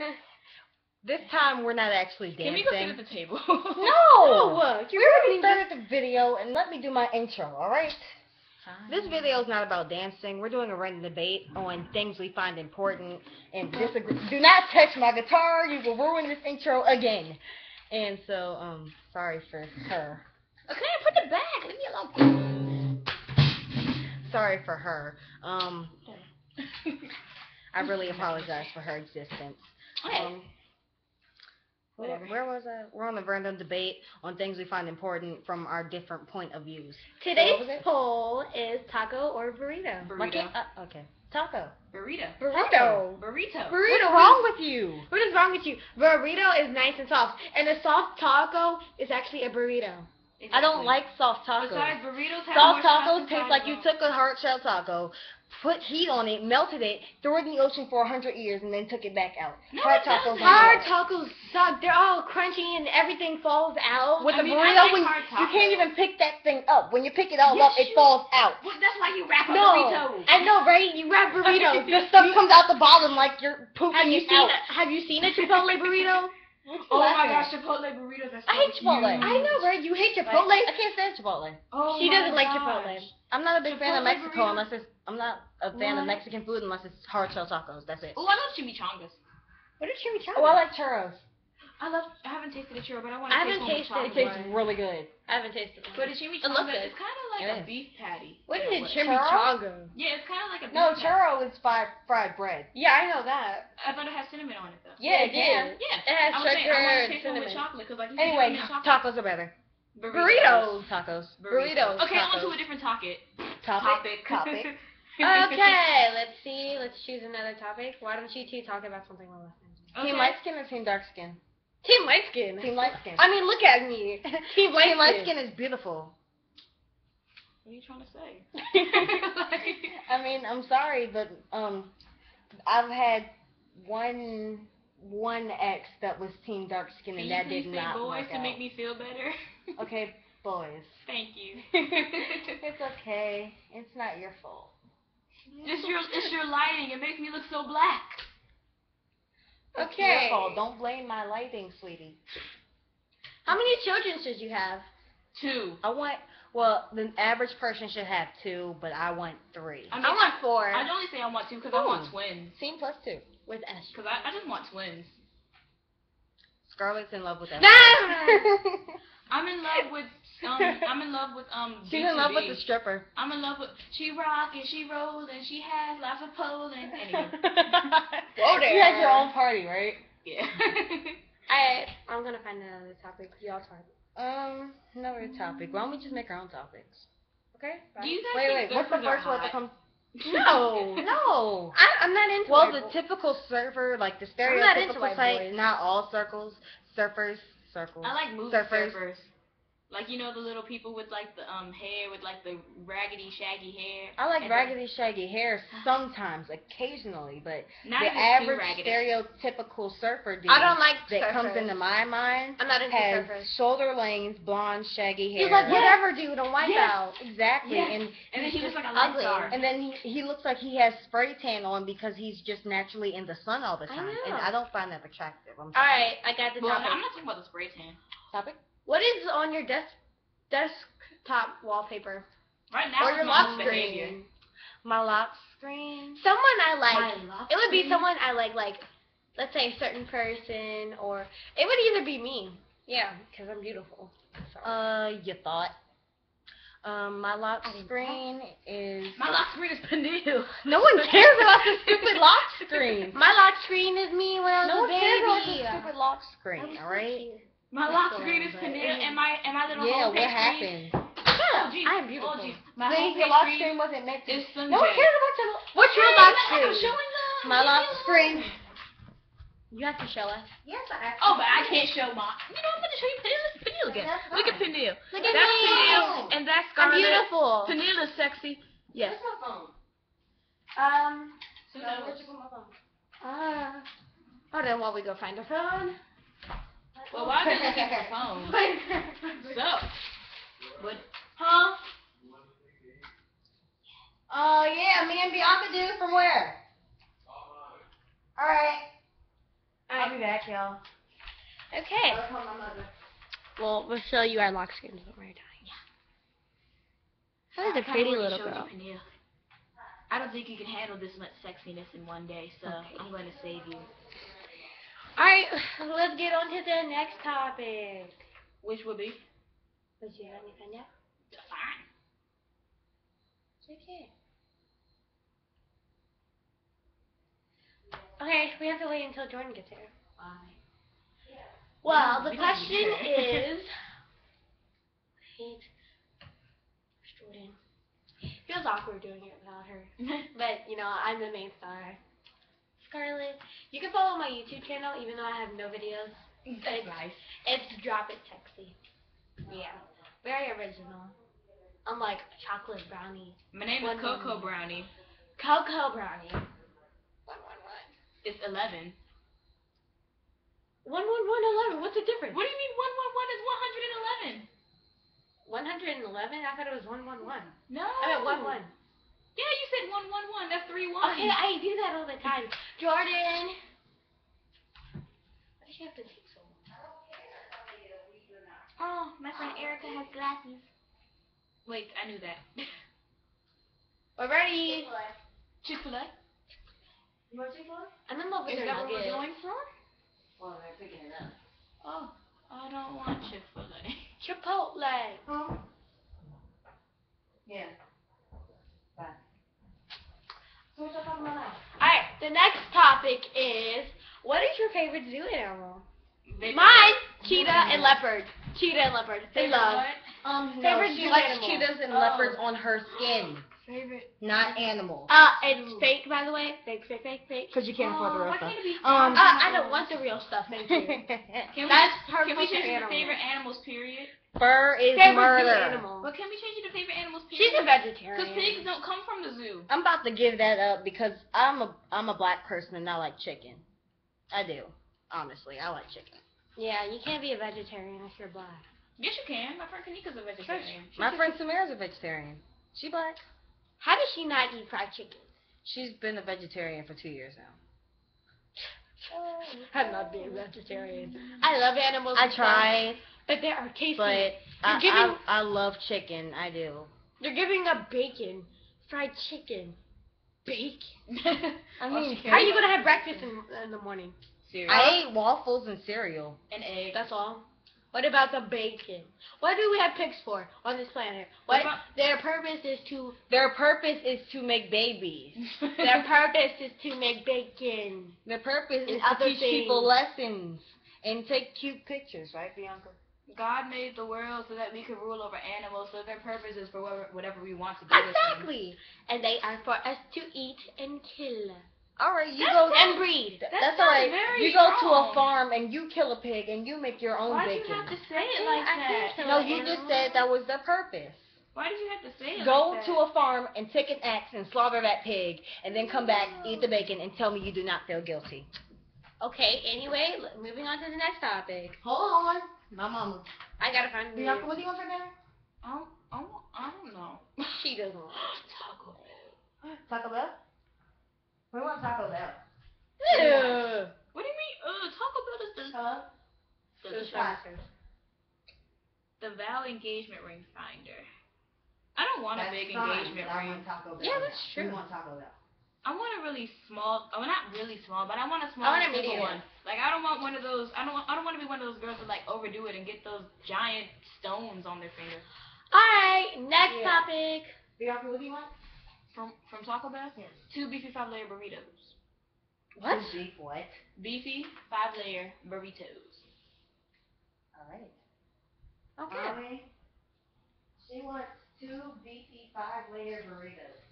This time we're not actually dancing. Can we go sit at the table? No! No, we you already already started the video, and let me do my intro, alright? This video is not about dancing. We're doing a random debate on things we find important and disagree. Do not touch my guitar. You will ruin this intro again. And so, um, sorry for her. Okay, put it back. Leave me alone. Sorry for her. Um, I really apologize for her existence. Okay. Um, where, Whatever. where was I? We're on the random debate on things we find important from our different point of views. Today's poll is taco or burrito. Burrito. Uh, okay. Taco. Burrito. Burrito. Burrito. Burrito. What's wrong with you? What is wrong with you? Burrito is nice and soft, and a soft taco is actually a burrito. I don't like soft tacos. Besides, burritos have Soft tacos taste like you took a hard shell taco, put heat on it, melted it, threw it in the ocean for a hundred years, and then took it back out. No, hard tacos. Hard tacos suck. They're all crunchy and everything falls out. With I a mean, burrito, like when you can't even pick that thing up. When you pick it all Yes, up, it falls out. Well, that's why you wrap no, burrito. I know, right? You wrap burritos. The stuff comes out the bottom like you're pooping have you it seen? out. A, have you seen a Chipotle burrito? Oh my gosh, Chipotle burritos. That's I hate so Chipotle. huge. I know, right? You hate Like, Chipotle. I can't stand Chipotle. Oh she my doesn't like gosh. Chipotle. I'm not a big fan of Chipotle Mexico burrito? unless it's. I'm not a fan of What? Mexican food unless it's hard shell tacos. That's it. Oh, I love chimichangas. What is chimichanga? Oh, I like churros. I love. I haven't tasted a churro, but I want to. I to haven't taste one tasted with It it. chocolate. tastes really good. I haven't tasted it. But a It chimichanga looks good. is kind of like It a is. beef patty. What is Yeah, a what- chimichanga? Yeah, it's kind of like a beef No, patty. churro is fried fried bread. Yeah, I know that. I thought it had cinnamon on it though. Yeah, it yeah. did. Yeah. It has I was saying, I sugar want to and taste one with cinnamon. chocolate because like you Anyway, said, chocolate. tacos are better. Burritos. Tacos. Burritos. Okay, on to Tacos. a different topic. Topic. Topic. Okay, let's see. Let's choose another topic. Why don't you two talk about something we're listening to? Team Okay. light skin or team dark skin? Team Light Skin. Team light skin. I mean, look at me. Team Light Team light Skin. skin is beautiful. What are you trying to say? I mean, I'm sorry, but um, I've had one one ex that was team dark skin, and you that please did say not boys work to out. make me feel better? Okay, boys. Thank you. it's okay. It's not your fault. It's your it's your lighting. It makes me look so black. It's Okay. your fault. Don't blame my lighting, sweetie. How many children should you have? Two. I want. Well, the average person should have two, but I want three. I mean, I want four. I'd only say I want two because I want twins. Team plus two. with Ash. Because I, I just want twins. Scarlett's in love with that. Nah! I'm in love with um. I'm in love with um. She's in love with the stripper. I'm in love with. She rock and she rolls and she has lots of pole and anyway. Whoa You there. had your own party, right? Yeah. I I'm gonna find another topic. Y'all talk. Um, another topic. Why don't we just make our own topics? Okay. Do you guys Wait, think wait. What's the first word that hot? comes? No. no. I, I'm not into Well, the typical surfer, like the I'm not into stereotypical white type, boys. not all circles, surfers, circles. I like movie Surfers. surfers. Like you know the little people with like the um hair with like the raggedy shaggy hair. I like And raggedy, shaggy hair sometimes, occasionally, but Not the average stereotypical surfer dude I don't like that comes into my mind I'm not into has surfers. shoulder lanes, blonde, shaggy hair. He's like Yes. whatever, dude. I'm white Yes. out. Exactly, Yes. and And then he's he looks just like a ugly. star. And then he, he looks like he has spray tan on because he's just naturally in the sun all the I time. And. I don't find that attractive. I'm sorry. right, I got the well, topic. I'm not talking about the spray tan. Topic? What is on your desk desktop wallpaper Right now or your my lock own behavior. screen? My lock screen. Someone I like. My lock It would be someone I like, like let's say a certain person, or it would either be me. Yeah, because I'm beautiful. So. Uh, you thought. Um, my lock screen is. My lock screen is Peniel. No one cares about the stupid lock screen. My lock screen is me when I was No a one baby. cares about the stupid lock screen. was so All right. Cute. My Let's lock go screen on, is but- and my and my little Yeah, homepage what screen. happened? Shut Oh up. jeez. I am beautiful. Oh jeez. My See, homepage your lock screen screen wasn't meant to. is Sunjay. No one cares about your. What's your Hey, lock I'm screen? showing the My lock screen. You have to show us. Yes, I. have. Oh, but I can't show my. You know, I'm gonna show you Peniel. Peniel again. That's Look at fine. Peniel. Look at That's me. Peniel, and that's I'm beautiful. Peniel is sexy. Yes. Where's my phone? Um. So No, that where'd you put my phone? Uh. Hold on while we go find a phone. Well, why are they looking for phones? So, what? huh? Oh yeah, me and Bianca do from where? All right. I'll be back, y'all. Okay. I'll call my mother. Well, we'll show you our lock screens when we're done. That is a I kinda pretty little girl. I don't think you can handle this much sexiness in one day, so Okay. I'm going to save you. Alright, let's get on to the next topic. Which would be Was you have anything yet? fine. Okay. Okay, we have to wait until Jordan gets here. Fine. Well, the question is. Wait. Jordan? Feels awkward doing it without her. But, you know, I'm the main star. Scarlett, you can follow my YouTube channel even though I have no videos. It's, nice. it's Drop It Sexy. Yeah. Very original. Unlike chocolate brownie. My name One is Coco moment. Brownie. Cocoa brownie. One one one. It's 11. One one one eleven. What's the difference? What do you mean 111 is 111? One hundred and eleven? I thought it was one one one. No. I meant one one. Yeah, you said 111. That's 3 1. Okay, I do that all the time. Jordan. Why does she have to take so long? Oh, my friend Erica has glasses. Wait, I knew that. We're ready. Chick fil A? You want Chick-fil-A? I'm in love with Is that what we're going for? Well, they're picking it up. Oh, I don't want Chick fil A. Chipotle. Huh? Yeah. Bye. So what y'all talking about now? Alright, the next topic is what is your favorite zoo animal? Baby- Mine, cheetah and leopard. Cheetah and leopard. They Favorite love. what? Um, no, she zoo likes animal. cheetahs and Oh. leopards on her skin, Favorite. not animals. Uh, it's fake, by the way. Fake, fake, fake, fake. Because you can't afford the Oh, real why stuff. can't it be Um, Uh, I don't want the real stuff, thank you. Can we, That's her can we change it animal. favorite animals, period? Fur is Favorite murder. animal. But can we change it to favorite animals, period? She's a vegetarian. Because pigs don't come from the zoo. I'm about to give that up because I'm a I'm a black person and I like chicken. I do. Honestly, I like chicken. Yeah, you can't be a vegetarian if you're black. Yes, you can. My friend Kanika's a vegetarian. My friend Samira's a vegetarian. She black. How does she not eat fried chicken? She's been a vegetarian for two years now. I'm not being vegetarian. I love animals. I try, stuff, but they are tasty. but I, You're giving- I I love chicken. I do. They're giving up bacon, fried chicken, bacon. I mean, she How are you gonna have breakfast in, in the morning? Cereal. I ate waffles and cereal. And egg. That's all. What about the bacon? What do we have pigs for on this planet? What What about- their purpose is to Their purpose is to make babies. their purpose is to make bacon. Their purpose is to other teach people lessons and take cute pictures, right, Bianca? God made the world so that we could rule over animals, so their purpose is for whatever, whatever we want to do. Exactly. And they are for us to eat and kill All right, you That's go and breed. Th- That That's all right. very You go to a farm and you kill a pig and you make your own Why do you bacon. have to say it like I that? think no, so. you just said that was their purpose. Why did you have to say it Go like to a farm and take an axe and slaughter that pig and then come back, eat the bacon, and tell me you do not feel guilty. Okay. Anyway, moving on to the next topic. Hold on. My mama. I gotta find the. Bianca, what do you want for dinner? I don't, I don't, I don't know. She doesn't. want Taco Bell. Taco Bell? We want Taco Bell. Ew. What do you mean? Uh, Taco Bell is the Huh? the, Those the, the Val engagement ring finder. I don't want a big fine, engagement but I ring. want Taco Bell. Yeah, that's We true. want Taco Bell. I want a really small. Oh, not really small, but I want a small, I want a simple medium. one. Like I don't want one of those. I don't. Want, I don't want to be one of those girls that like overdo it and get those giant stones on their finger. All right. Next Yeah. topic. Bianca, what do you want? From from Taco Bell, Yes. two beefy five layer burritos. What? Two beef what? Beefy five layer burritos. All right. Okay. Mommy, she wants two beefy five layer burritos.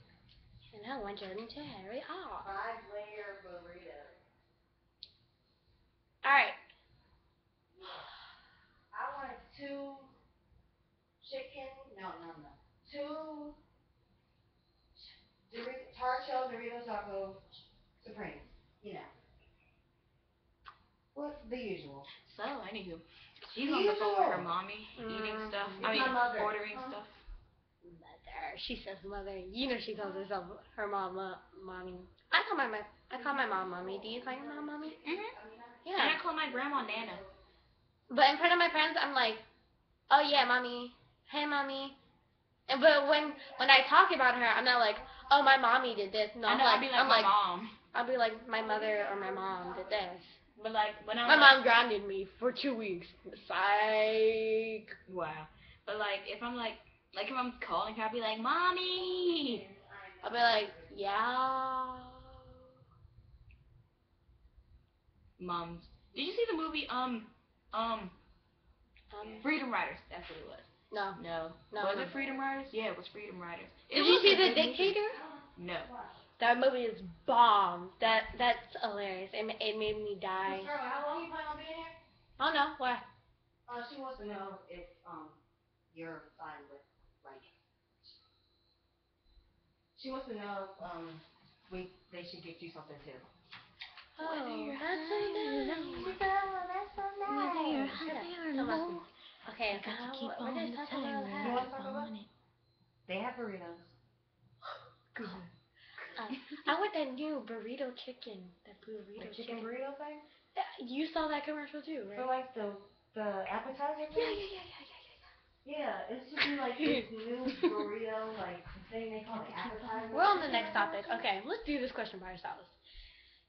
And I want Jordan to hurry off. Five layer burritos. All right. I want two chicken. No, no, no. Two Dorito, tar shell Dorito taco supreme. You know. What the usual. So anywho, she's on the phone with her mommy, eating Mm, stuff. it's I mean, mother. ordering Huh? stuff. Mother. She says mother. You know she calls herself her mama, mommy. I call my my I call my mom mommy. Do you call your mom mommy? Mhm. Yeah. And I call my grandma Nana. But in front of my friends, I'm like, oh yeah, mommy. Hey, mommy. And but when when I talk about her, I'm not like, oh my mommy did this. No, I I'm know like, I'd be like I'm my like, mom. I'll be like, my mother or my mom did this. But like when I'm My like, mom grounded me for two weeks. Psych. wow. But like if I'm like like if I'm calling her, I'll be like, mommy. I'll be like, yeah. Moms. Did you see the movie um um Um, Freedom Writers? That's what it was. No. No. No, Was no. it Freedom Writers? Yeah, it was Freedom Writers. It Did you see The good movie. Dictator? No. That movie is bomb. That that's hilarious. It, it made me die. how long you plan on being here? Oh no, why? Uh, she wants to know if um you're fine with like. She wants to know if um we they should get you something too. Oh, that's so nice. That's so nice. That must be- Okay, so how, we're just talking about You want to talk about it? They have burritos. Uh, I want that new burrito chicken. That burrito The chicken. chicken burrito thing? Yeah, You saw that commercial too, right? For right? like the the appetizer Yeah, thing? yeah, yeah, yeah, yeah, yeah. Yeah, it should be like this new burrito like thing they call it appetizer. We're on the next topic. Okay, let's do this question by ourselves.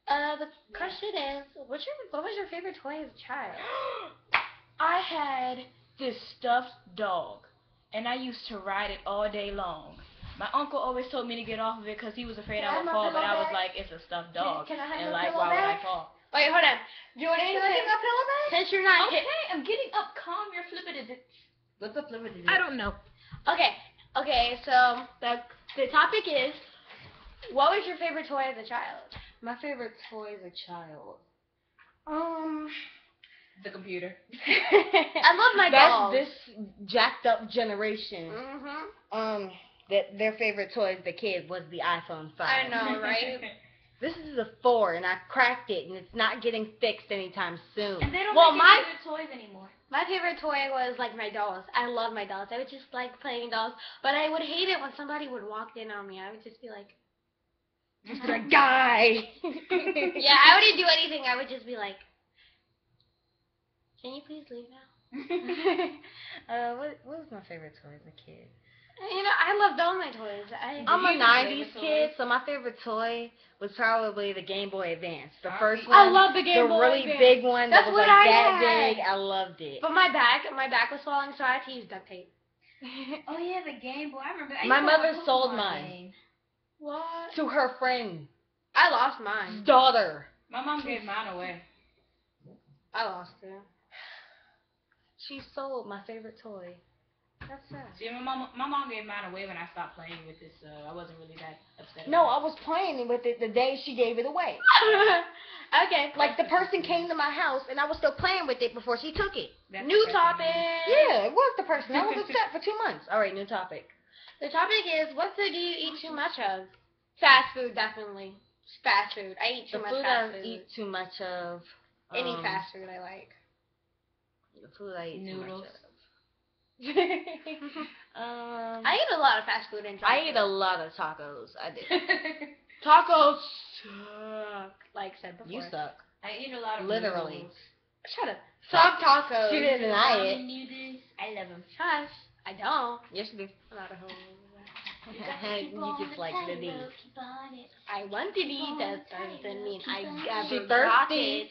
Uh, the question is, what's your what was your favorite toy as a child? I had this stuffed dog, and I used to ride it all day long. My uncle always told me to get off of it because he was afraid Can I I would my fall, but I was back? like, it's a stuffed dog, can I and like, pillow why would I fall? Wait, hold on. Jordan, Can I get my pillow back? since you're not Okay, hit, I'm getting up. Calm your flippin' it. What's the flavor to I don't know. okay, okay. So the the topic is, what was your favorite toy as a child? My favorite toy as a child. Um, The computer. I love my that's dolls. this jacked up generation. Mhm. Um, that their favorite toy as the kid was the iPhone 5. I know, right? This is a four, and I cracked it, and it's not getting fixed anytime soon. and they don't Well, make my- any good toys anymore. My favorite toy was like my dolls. I love my dolls. I would just like playing dolls, but I would hate it when somebody would walk in on me. I would just be like, Just be like, die. yeah, I wouldn't do anything. I would just be like, can you please leave now? uh, what, what was my favorite toy as a kid? You know, I loved all my toys. I, I'm a you have a 90s kid, so my favorite toy was probably the Game Boy Advance. The first one. I love the the Game Boy really Advance. big one That's that was what like I that had. big. I loved it. But my back, my back was falling, so I had to use duct tape. Oh yeah, the Game Boy. I remember. I My used to have a mother sold mine. What? to her friend. I lost mine. daughter. My mom gave mine away. I lost it. She sold my favorite toy. That's sad. See, my mom, my mom gave mine away when I stopped playing with it, so I wasn't really that upset. No, I was playing with it the day she gave it away. okay. Like the person came to my house and I was still playing with it before she took it. That's New topic. Yeah, it was the person. I was upset for two months. All right, new topic. The topic is what food do you eat too much of? Fast food, definitely. Fast food. I eat too The much food fast I food. eat too much of. Any um, fast food I like. The food I eat Noodles. of. um, I eat a lot of fast food and junk I eat a lot of tacos. I do. tacos. Suck. Like said before. You suck. I eat a lot of Literally. noodles. Shut up. Suck tacos. She didn't deny it. Noodles. I love them. Shush. I don't. Yes, you do. I'm not a hoe. you just like the D. I want to eat that doesn't mean I She ever got thirsty. it.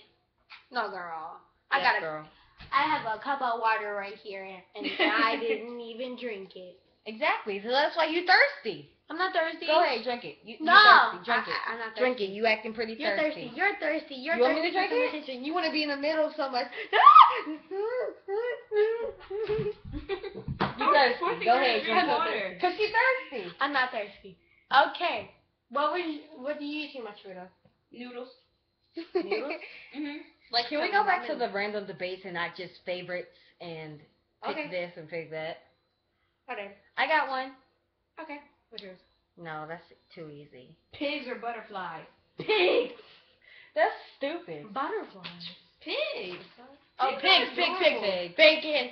No, girl. I Yes, got a. girl. I have a cup of water right here, and I didn't even drink it. Exactly. So that's why you thirsty. I'm not thirsty. Go ahead, drink it. You, No, you thirsty. Drink I, it. I, am not thirsty. Drink it. You acting pretty You're thirsty. thirsty. You're thirsty. You're You want me to drink it? You want to be in the middle so much. You thirsty. Go ahead, drink drink water. Cause you thirsty. I'm not thirsty. Okay. What was? What do you eat too much food of? Noodles. Noodles? Mhm. Like Can we go back to the random debates and not just favorites and pick Okay. this and pick that? Okay. I got one. Okay. What's yours? No, that's too easy. Pigs or butterflies? Pigs. That's stupid. Butterflies. Pigs. Oh, Pigs pigs, pigs, pigs. Bacon.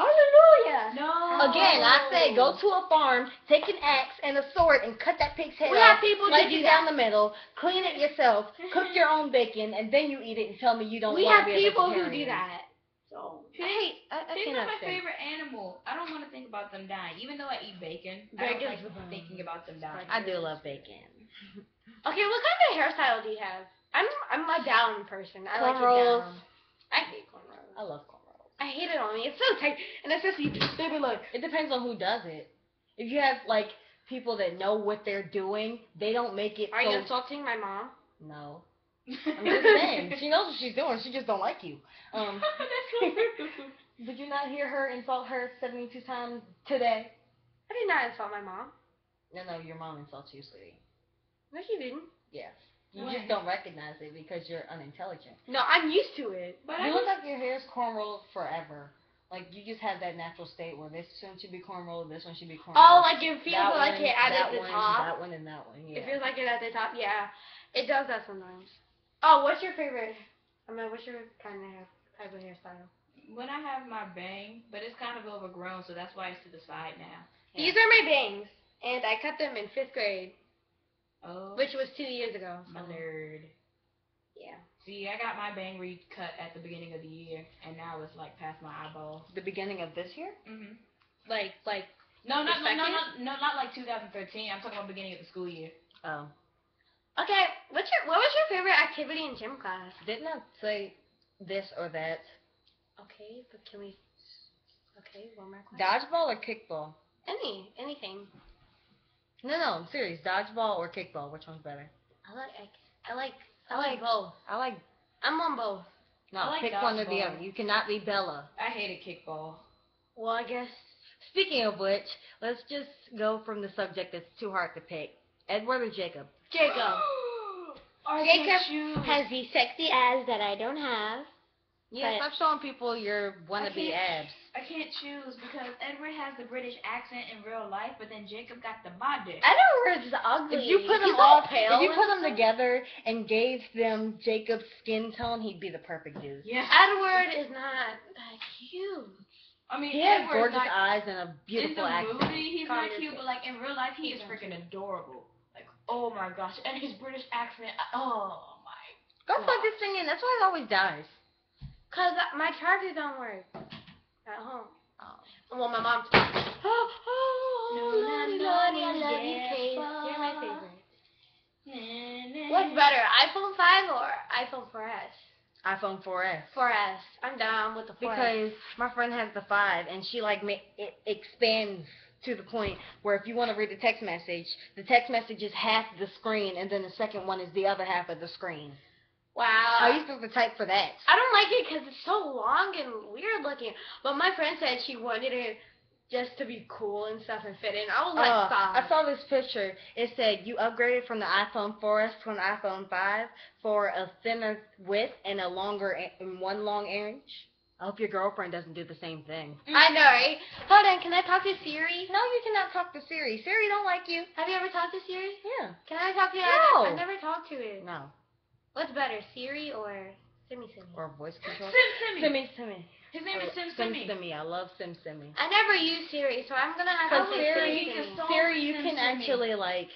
Hallelujah. No. Again, I say go to a farm, take an axe and a sword, and cut that pig's head We off. have people slice do it down the middle, clean it yourself, cook your own bacon, and then you eat it and tell me you don't we want to be a We have people who do that. So I hate. I, I Pigs are my stand- favorite animal. I don't want to think about them dying. Even though I eat bacon, I don't like thinking about them dying. I do love bacon. Okay, what kind of hairstyle do you have? I'm I'm a down person. I like it Cornrows. down. I hate cornrows. I love cornrows. I hate it on me. It's so tight, and especially be like, It depends on who does it. If you have like people that know what they're doing, they don't make it. "Are so you insulting my mom?" No. I'm just saying. She knows what she's doing. She just don't like you. Um, did you not hear her insult her 72 times today? I did not insult my mom. No, no, your mom insults you, sweetie. No, she didn't. Yes. You When? just don't recognize it because you're unintelligent. No, I'm used to it. but I you look just, like your hair's cornrowed forever. Like you just have that natural state where this one should be cornrowed, this one should be cornrowed. Oh, like it feels that like one, it at that the one, top. That one and that one. Yeah. It feels like it at the top. Yeah, it does that sometimes. Oh, what's your favorite? I mean, what's your kind of hair, type of hairstyle? when I have my bang, but it's kind of overgrown, so that's why it's to the side now. These are my bangs, and I cut them in fifth grade, Oh, which was two years ago. my so, nerd. Yeah. See, I got my bang recut at the beginning of the year, and now it's like past my eyeball. the beginning of this year. Mhm. Like, like. No, not The no, no, no, no, not like 2013. I'm talking about beginning of the school year. Oh, Okay, what's your what was your favorite activity in gym class? didn't I say this or that? Okay, but can we? Okay, one more question. Dodgeball or kickball? Any, anything. No, no, I'm serious. Dodgeball or kickball? Which one's better? I like, I, I like, I like both. I like. I'm on both. No, like pick one or the other. You cannot be Bella. I hated kickball. Well, I guess. Speaking of which, let's just go from the subject that's too hard to pick. Edward or Jacob? Jacob Jacob has the sexy abs that I don't have. Yeah, But- stop showing people your wannabe abs. I can't choose because Edward has the British accent in real life, but then Jacob got the body. Edward is ugly. If you put them He's all, all pale. if you put them together and gave them Jacob's skin tone, he'd be the perfect dude. Yeah. Edward is not that cute. I mean, He has Edward's gorgeous not, eyes and a in beautiful the accent. movie, he's not cute, but like in real life, he is freaking adorable. Like, oh my gosh, and his British accent. Oh my. Go plug this thing in. That's why it always dies. Cause my charger don't work at home. Oh. Well, my mom. Oh, oh, No, Lordy, no, Lordy, no, I love you, yeah, Kate. fuck. You're my favorite. What's What's better, iPhone 5 or iPhone 4S? iPhone 4S. 4S. I'm down with the 4S. Because my friend has the five, and she like ma- it expands to the point where if you want to read a text message, the text message is half the screen, and then the second one is the other half of the screen. Wow. I used to have to type for that. I don't like it because it's so long and weird looking. But my friend said she wanted it just to be cool and stuff and fit in. I was like, Uh, stop. I saw this picture. It said you upgraded from the iPhone 4S to an iPhone 5 for a thinner width and a longer a- and one long inch. I hope your girlfriend doesn't do the same thing. I know, right? Hold on, can I talk to Siri? No, you cannot talk to Siri. Siri don't like you. Have you ever talked to Siri? Yeah. Can I talk to it? No. I've never talked to it. No. What's better, Siri or Simi Simi? Or voice control. Sim Simmy. Simi Simi. His name is oh, Sim Sim Simi. I love Sim Simi. I never use Siri, so I'm gonna have to was say Siri, thinking Simi. Siri, you Sim can Simi. actually like,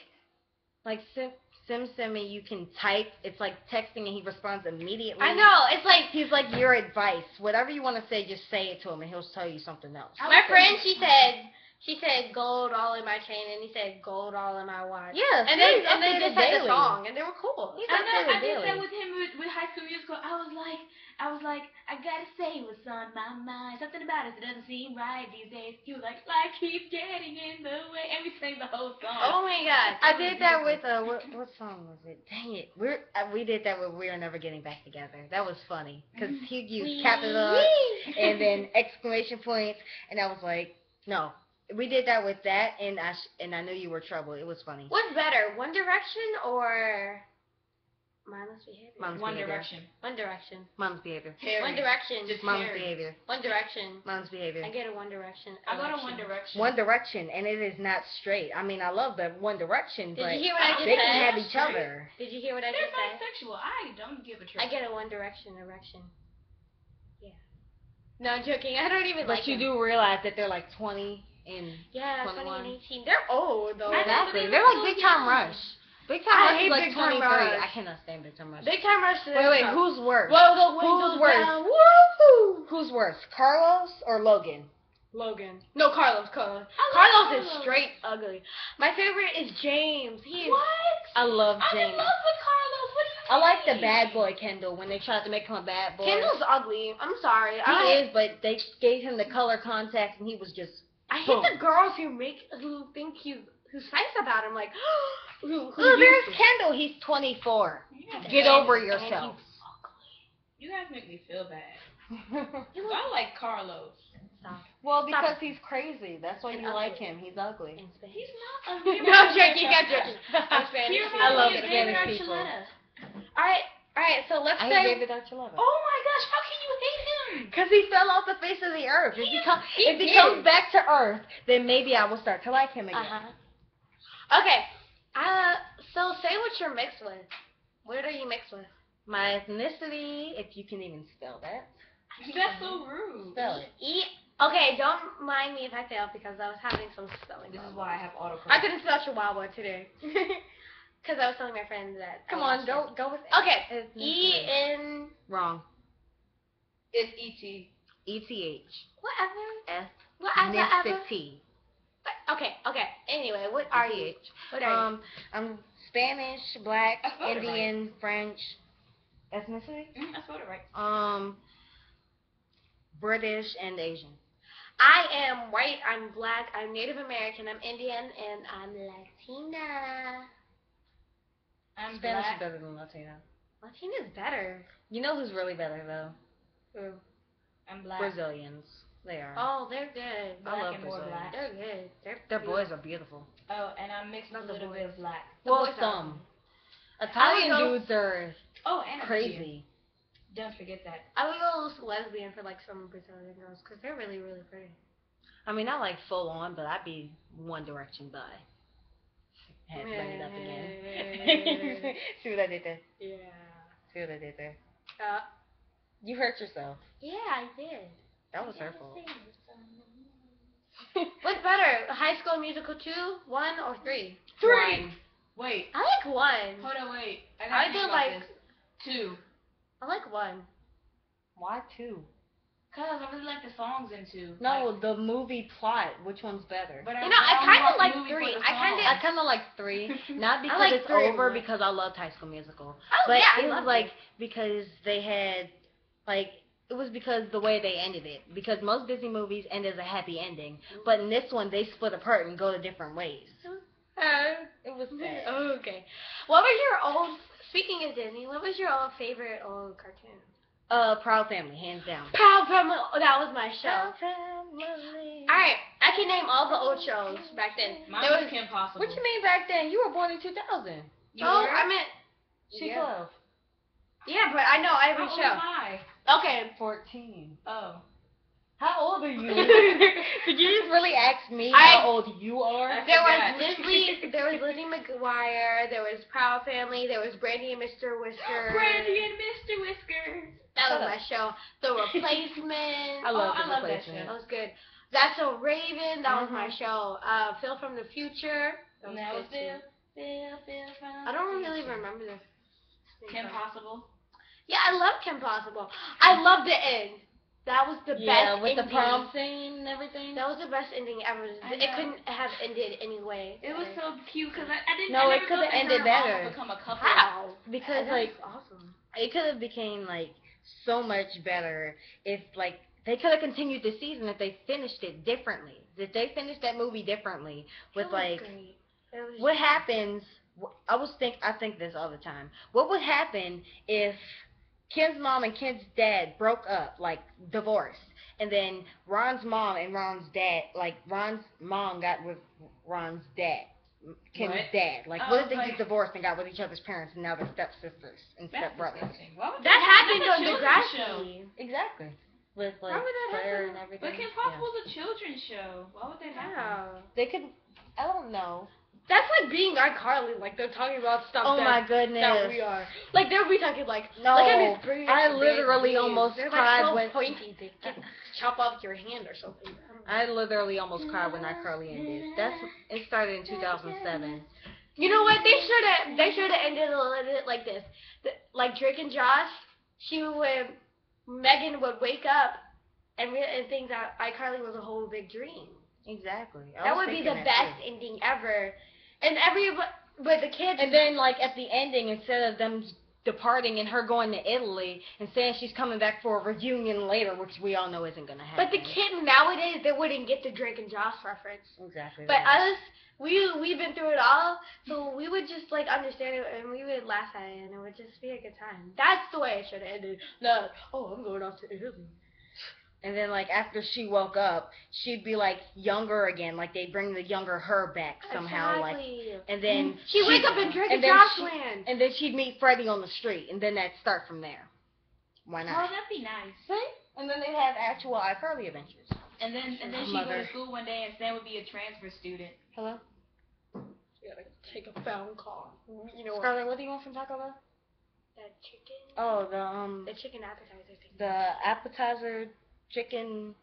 like Sim Sim Simi, you can type. It's like texting, and he responds immediately. I know, it's like He's like your advice. Whatever you want to say, just say it to him, and he'll tell you something else. My friend. She said she said gold all in my chain, and he said gold all in my watch. Yeah, And they Siri's and they updated just had the daily. song, and they were cool. He's I know. I updated did that with him with, with High School Musical. I was like, I was like, I gotta say what's on my mind. Something about us that doesn't seem right these days. He was like, life keeps getting in the way, and we sang the whole song. Oh my god. I did that with uh, what, what song was it? Dang it, we're uh, we did that with "We Are Never Getting Back Together." That was funny because he used capital and then exclamation points, and I was like, no, we did that with that, and I sh- and I knew you were trouble. It was funny. What's better, One Direction or Mindless Behavior? Mom's One behavior. Direction. One Direction. Mom's behavior. Harry. One Direction. Just Mom's Harry. behavior. One Direction. Mom's behavior. I get a One Direction. I go to. One Direction. One Direction, and it is not straight. I mean, I love the One Direction, Did but you hear what I just they can have each other. Did you hear what I They're just said? bisexual. I don't give a trip. I get a One Direction erection. Yeah. No, I'm joking. I don't even But like you him. do realize that they're like 20 and Yeah, 21. 20 and 18. They're old though. Exactly. but they They're like Big Time. Rush. Big Time I Rush hate is like Big Time Rush. I cannot stand Big Time Rush. Big Time Rush. wait, wait, who? who's worse? Blow the Who's worse? down. Woo! Who's worse, Carlos or Logan? Logan. No, Carlos. Carlos. I love Carlos is straight ugly. My favorite is James. He is. What? I love James. I'm in James. love with Carlos. What do you I like the bad boy Kendall when they tried to make him a bad boy. Kendall's ugly. I'm sorry. he I, is, but they gave him the color contacts and he was just. I hate Boom. the girls who make who think you who's nice about him. Like, who, who Oh, there's used to. Kendall. He's 24. You Get And- over yourself. you guys make me feel bad. 'Cause I like Carlos. well, Stop because he's crazy. That's why And you like him. He's ugly. He's not ugly. No, I'm joking. I'm joking. I'm Spanish. He people. I reminds love me Spanish David people. Archuleta. All right, all right. So let's I say hate David Archuleta. Oh my gosh, how can you hate him? Because he fell off the face of the earth. If he, He- come, he if he comes back to earth, then maybe I will start to like him again. Uh-huh. Okay. Uh, so say what you're mixed with. What are you mixed with? My ethnicity, if you can even spell that, That's so rude. spell it. E. Okay, don't mind me if I fail because I was having some spelling. This is why I have autocorrect. I couldn't spell Chihuahua today. Because I was telling my friend that. I Come on, watched go it. go with it. Okay. ethnicity. E N Wrong. It's E.T. E T H whatever. S Whatever. ever. ethnicity. But- Okay. Okay. Anyway, what are you? E-T-H. What are you? Um, I'm Spanish, Black, I spelled it right. Indian, French. Ethnicity? Mm, I spelled it right. Um, British and Asian. I am white. I'm black. I'm Native American. I'm Indian, and I'm Latina. I'm Spanish is better than Latina. Latina Latina's better. You know who's really better though? Who? I'm black. Brazilians. They are. Oh, they're good. I love and more Brazilians. black. They're good. They're Their beautiful. boys are beautiful. Oh, and I'm mixed Not a little boys. bit of black. The well, boys are some. Italian would dudes are Oh, and crazy. Don't forget that. I would go lesbian for like some Brazilian girls because they're really, really pretty. I mean, not like full on, but I'd be One Direction by. Had to bring it up again. See what I did there? Yeah. See what I did there? Uh, You hurt yourself. yeah, I did. That was her fault. What's better, High School Musical two, one, or three? Three. Wait. I like one. Hold on, wait. I I gotta do like- this. Two. I like one. Why two? Cause I really like the songs in two. No, Like, the movie plot. Which one's better? but You know, I kinda like three. I kinda- I kind of like three, not because like it's three over, because I loved High School Musical, Oh but yeah, I it was love like because they had, like, it was because the way they ended it. Because most Disney movies end as a happy ending, but in this one they split apart and go to different ways. Uh, It was sad. oh, okay. What was your old? Speaking of Disney, what was your old favorite old cartoon? Uh, Proud Family, hands down. Proud Family. Oh, that was my show. Proud Family. All right, I can name all the old shows back then. Mine There was was. Kim Possible. What you mean back then? You were born in 2000. You oh, were? I meant. She Yeah. 12. Yeah, but I know every How old show. Am I? Okay. 14. Oh. How old are you? Did you just really ask me I- how old you are? There was forgot. Lizzie, there was Lizzie McGuire, there was Proud Family, there was Brandy and Mr. Whiskers. Brandy and Mr. Whiskers. That was my show. The Replacement. I love Oh, the I love that replacement. That was good. That's a Raven. That was my Mhm. show. Uh, Phil from the Future. That was that was good Phil. too. Phil, Phil from I don't really remember the. Kim Possible. Yeah, I love Kim Possible. I love the end. That was the yeah, best with the prom scene and everything. That was the best ending ever. It couldn't have ended any way. It was so cute because I, I didn't. No, I it never coulda thought that ended her and Mom better. Become a couple. How? because That's like awesome. it could have became like so much better if like they could have continued the season if they finished it differently. If they finished that movie differently with It was like great. It was what happens I was think I think this all the time. What would happen if Kim's mom and Kim's dad broke up, like divorced, and then Ron's mom and Ron's dad, like Ron's mom got with Ron's dad, Kim's What? dad. Like, Oh, what if they like- get divorced and got with each other's parents, and now they're stepsisters and That's stepbrothers? disgusting. Why would that happened that's a on children's Degrassi. Exactly. With like Why would that Claire happen? and everything. But Kim Yeah. Possible's a children's show. Why would that happen? Yeah. They could. I don't know. That's like being iCarly. Like they're talking about stuff. Oh that, my goodness. That goodness. we are. Like they'll be talking like. No, look at Miss Bree, I literally they- almost they're cried like so when- pointy. They can chop off your hand or something. I literally almost cried when iCarly ended. That's it started in 2007. You know what? They should have. They should have ended a little bit like this. The, like Drake and Josh. She would. Megan would wake up and re- and think that iCarly was a whole big dream. Exactly. I That would be the best too. ending ever. And every but the kids. And then like at the ending, instead of them departing and her going to Italy and saying she's coming back for a reunion later, which we all know isn't gonna happen. but the kid nowadays they wouldn't get the Drake and Josh reference. Exactly. But right. us, we we've been through it all, so we would just like understand it and we would laugh at it and it would just be a good time. That's the way it should have ended. Not oh I'm going off to Italy. And then like after she woke up, she'd be like younger again, like they bring the younger her back somehow, like. And then she she'd- wake up in Drake and, and then she- land. And then she'd meet Freddie on the street, and then that'd start from there. Why not? Oh, not? that'd be nice. See? And then they'd have actual iCarly adventures. And then and then she'd go to school one day and Sam would be a transfer student. Hello, You gotta take a phone call. You know what? Scarlett. What do you want from Taco Bell? That chicken. Oh, the um, The chicken appetizer thing. the appetizer chicken.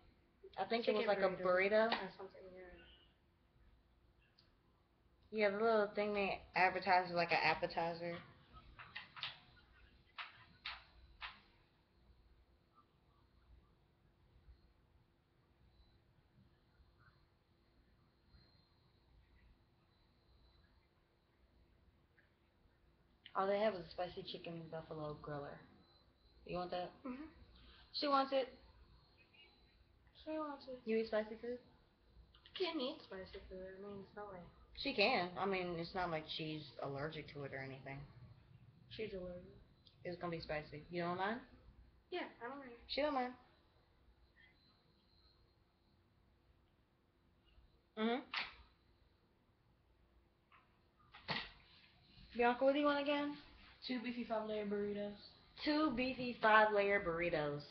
I think it was Chicken like a burrito. or something. Yeah. Yeah, the little thing they advertise is like an appetizer. All they have is a spicy chicken buffalo griller. You want that? Mhm. She wants it. She wants it. You eat spicy food? Can't eat spicy food. I mean, it's not like She can. I mean, it's not like she's allergic to it or anything. she's allergic. It's gonna be spicy. You don't mind? Yeah, I don't mind. She don't mind. Mhm. Bianca, what do you want again? Two beefy five layer burritos. Two beefy five layer burritos.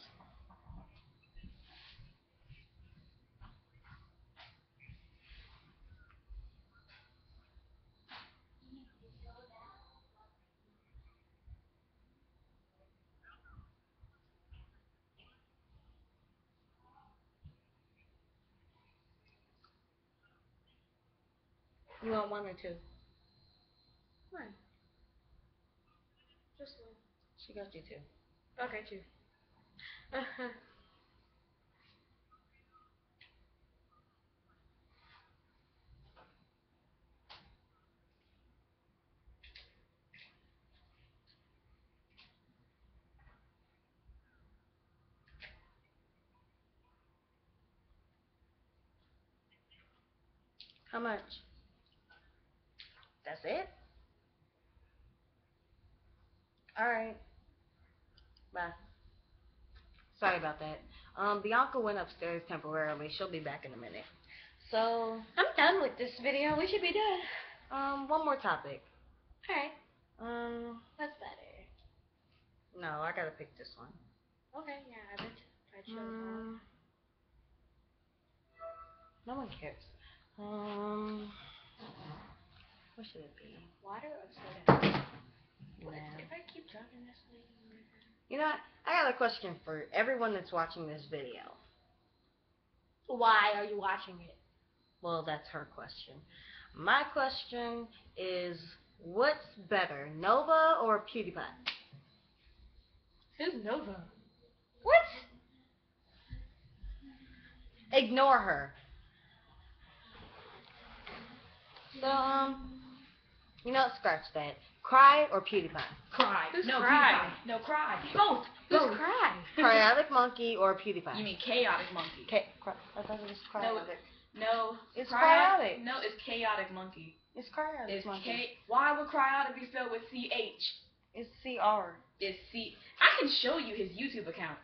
You want one or two? One. Just one. She got you two. Okay, two. Uh-huh. How much? That's it? Alright. Bye. Sorry about that. Um, Bianca went upstairs temporarily. She'll be back in a minute. So, I'm done with this video. We should be done. um, one more topic. Alright. Um, That's better. no, I gotta pick this one. Okay, yeah, I bet. I chose Mm, no one cares. Um, what should it be? Water or soda? Nah. If I keep talking this way. You know, what? I got a question for everyone that's watching this video. Why are you watching it? Well, that's her question. My question is, what's better, Nova or PewDiePie? Who's Nova? What? Ignore her. So, um, you know, what, scratch that. Cry or PewDiePie? Cry. Who's no, cry? PewDiePie. No, cry. Both. Who's Both. cry? Cryotic Monkey or PewDiePie? You mean chaotic monkey? Okay, cry- I thought it was No, cryotic. No. It's cryo- cryotic. No, it's chaotic monkey. It's cryotic It's monkey. K. Why would cryotic be spelled with C H? It's CR. It's C. I can show you his YouTube account.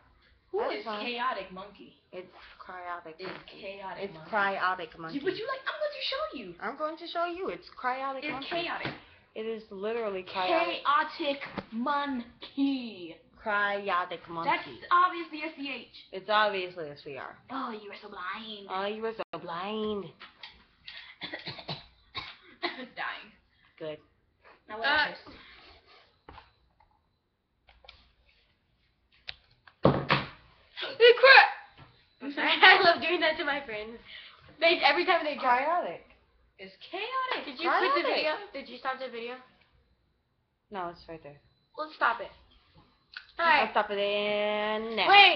Who That's chaotic monkey? It's cryotic It's monkey. chaotic It's monkey. cryotic monkey. You, but you like? I'm going to show you. I'm going to show you. It's cryotic It's monkey. chaotic. It is literally cryotic. Chaotic monkey. Cryotic monkey. That's obviously a C H. It's obviously a CR. Oh, you were so blind. Oh, you were so blind. Die. good. Now what Uh, Crap! I love doing that to my friends. They every time they try. Chaotic. It's chaotic. Did you quit the video? Did you stop the video? No, it's right there. Let's stop it. I'll Alright. stop it in now. Wait.